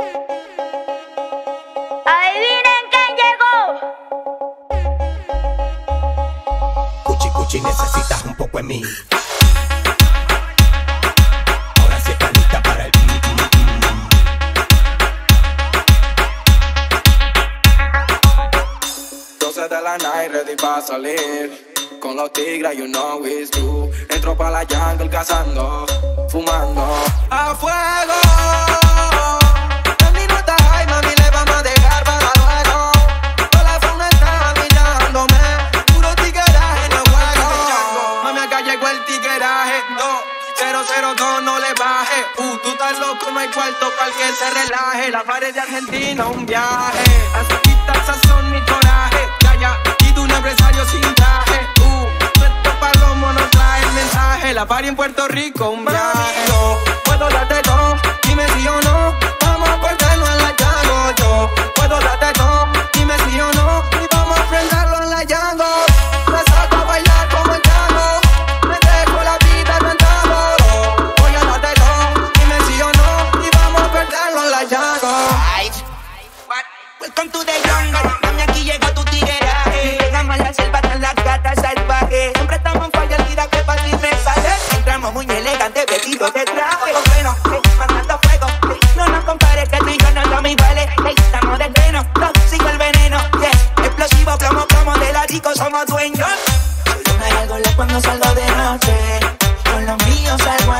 Adivinen quién llegó. Cuchi cuchi necesitas un poco de mí. Ahora sí está lista para el mm, mm, mm. 12 de la night, ready para salir. Con los tigres, you know it's true. Entro pa' la jungle cazando, fumando. ¡A fuego! Llegó el tigueraje. No, 002, no le baje. Uh, tú estás loco, no hay cuarto para que se relaje. La pared de Argentina, un viaje. Azuquita, sazón y coraje. Ya, ya, y de un empresario sin traje. Uh, puesto palomo no trae el mensaje. La party en Puerto Rico, un viaje. Yo puedo darte Pues con tu de jungle. Mami, aquí llegó tu tigueraje. Llegamos a la selva con las gatas salvajes. Siempre estamos en falla, mira que fácil me sale. Entramos muy elegantes, vestidos de traje. Bueno, mandando fuego. No nos compares que tú y yo no somos iguales. Estamos de pleno, tóxico el veneno. Explosivo, plomo, plomo, de la somos dueños. Me algo cuando salgo de noche. Con los míos salgo